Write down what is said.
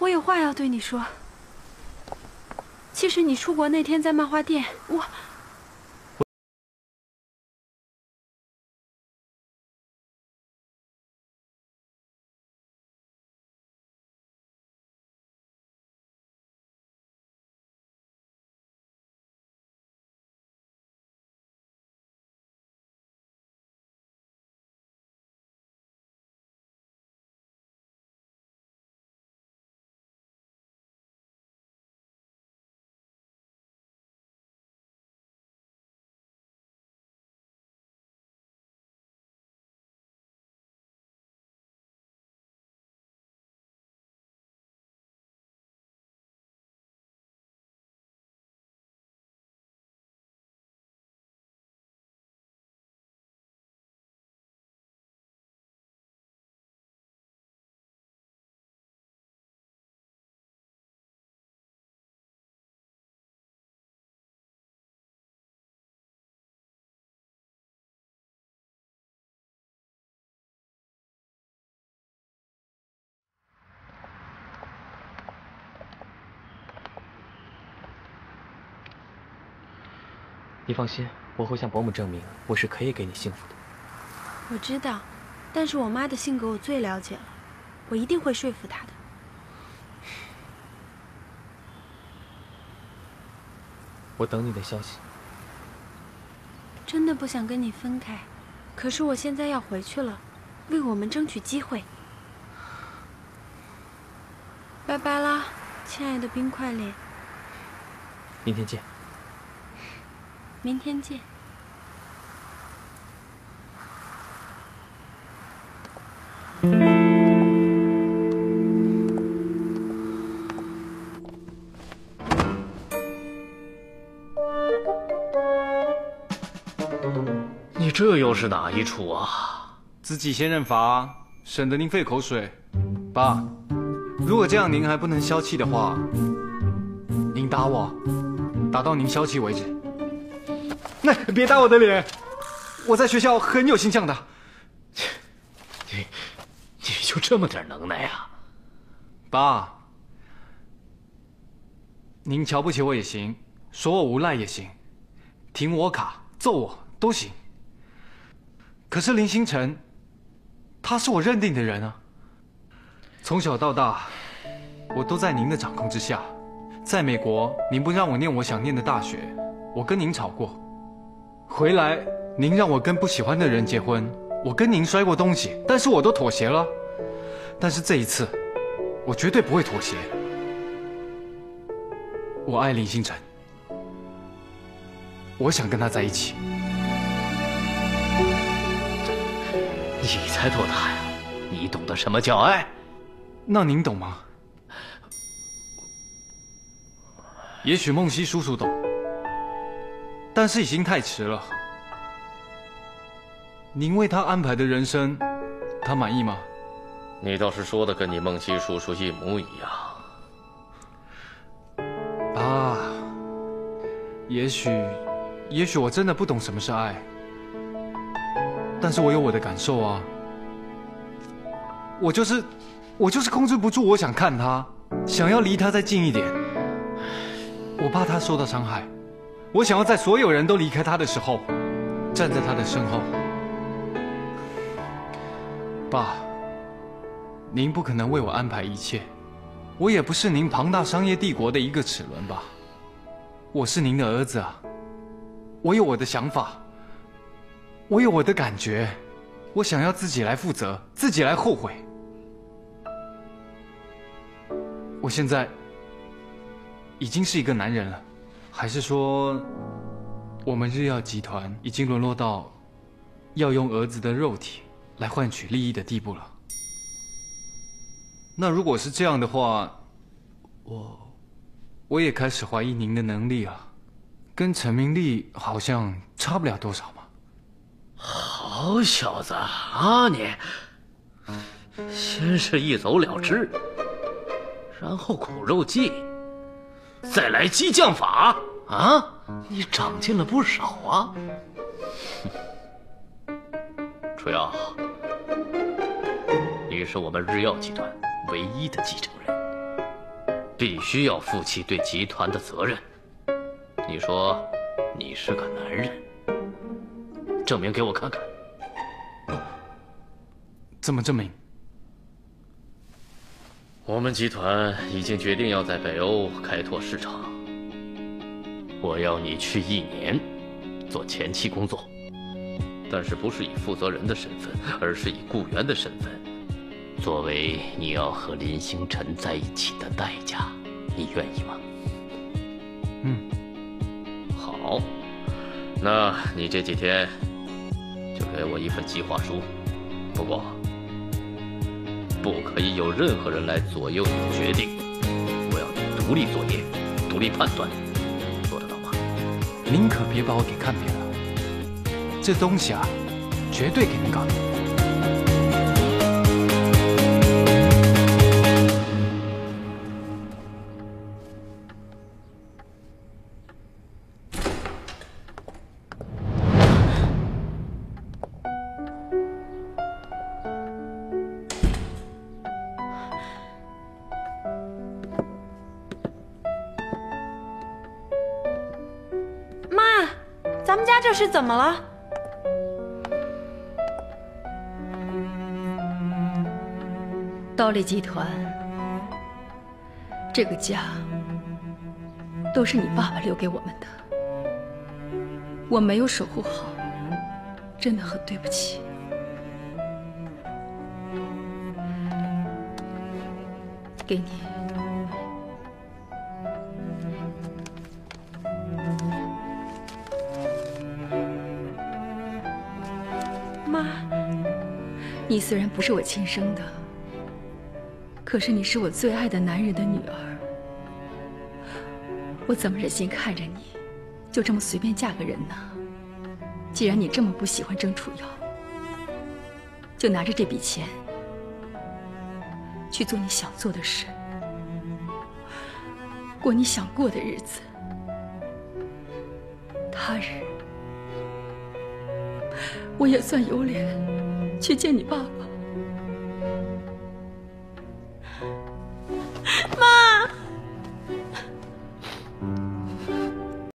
我有话要对你说。其实你出国那天在漫画店，我你放心，我会向伯母证明我是可以给你幸福的。我知道，但是我妈的性格我最了解了，我一定会说服她的。我等你的消息。真的不想跟你分开，可是我现在要回去了，为我们争取机会。拜拜啦，亲爱的冰块脸，明天见。明天见。你这又是哪一出啊？自己先认罚，省得您费口水。爸，如果这样您还不能消气的话，您打我，打到您消气为止。那别打我的脸，我在学校很有形象的。你，你就这么点能耐啊？爸，您瞧不起我也行，说我无赖也行，停我卡，揍我都行。可是林星辰，他是我认定的人啊。从小到大，我都在您的掌控之下。在美国，您不让我念我想念的大学，我跟您吵过。回来，您让我跟不喜欢的人结婚，我跟您摔过东西，但是我都妥协了。但是这一次，我绝对不会妥协。我爱林星辰，我想跟他在一起。你才多大呀？你懂得什么叫爱？那您懂吗？也许梦溪叔叔懂，但是已经太迟了。您为他安排的人生，他满意吗？你倒是说的跟你梦溪叔叔一模一样。啊，也许，也许我真的不懂什么是爱，但是我有我的感受啊。我就是，我就是控制不住，我想看他，想要离他再近一点。我怕他受到伤害，我想要在所有人都离开他的时候，站在他的身后。爸，您不可能为我安排一切，我也不是您庞大商业帝国的一个齿轮吧？我是您的儿子啊，我有我的想法，我有我的感觉，我想要自己来负责，自己来后悔。我现在已经是一个男人了，还是说，我们日耀集团已经沦落到要用儿子的肉体来换取利益的地步了？那如果是这样的话，我我也开始怀疑您的能力啊，跟陈明利好像差不了多少嘛。好小子啊你！先是一走了之。然后苦肉计，再来激将法啊！你长进了不少啊！楚瑶，你是我们日耀集团唯一的继承人，必须要负起对集团的责任。你说，你是个男人，证明给我看看。怎么证明？我们集团已经决定要在北欧开拓市场，我要你去一年，做前期工作，但是不是以负责人的身份，而是以雇员的身份，作为你要和林星辰在一起的代价，你愿意吗？嗯，好，那你这几天就给我一份计划书，不过。不可以有任何人来左右你的决定，我要你独立作业，独立判断？您可别把我给看扁了，这东西啊，绝对给您搞定。咱们家这是怎么了？刀立集团，这个家都是你爸爸留给我们的，我没有守护好，真的很对不起。给你。你虽然不是我亲生的，可是你是我最爱的男人的女儿，我怎么忍心看着你就这么随便嫁个人呢？既然你这么不喜欢郑楚瑶，就拿着这笔钱去做你想做的事，过你想过的日子。他日，我也算有脸。去见你爸。